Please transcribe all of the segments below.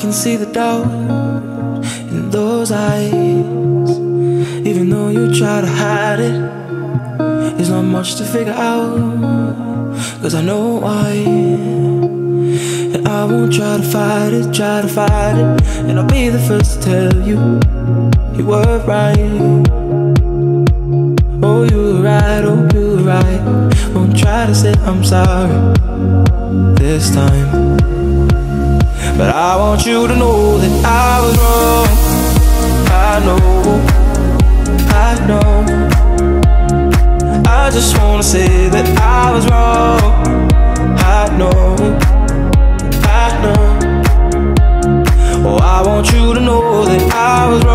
can see the doubt in those eyes. Even though you try to hide it, there's not much to figure out. Cause I know why. And I won't try to fight it, try to fight it. And I'll be the first to tell you, you were right. Oh, you were right, oh, you were right. Won't try to say I'm sorry this time. But I want you to know that I was wrong. I know, I know. I just wanna say that I was wrong. I know, I know. Oh, I want you to know that I was wrong.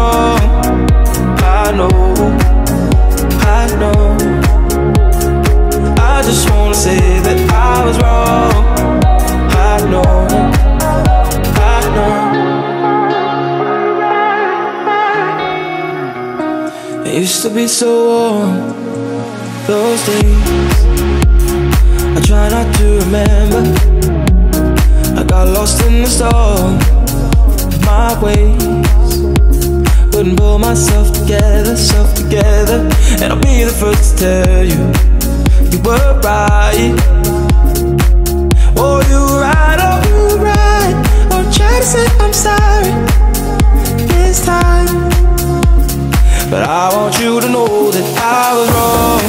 Used to be so warm those days. I try not to remember. I got lost in the storm of my ways. Couldn't pull myself together, self together. And I'll be the first to tell you, you were right. But I want you to know that I was wrong.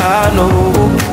I know,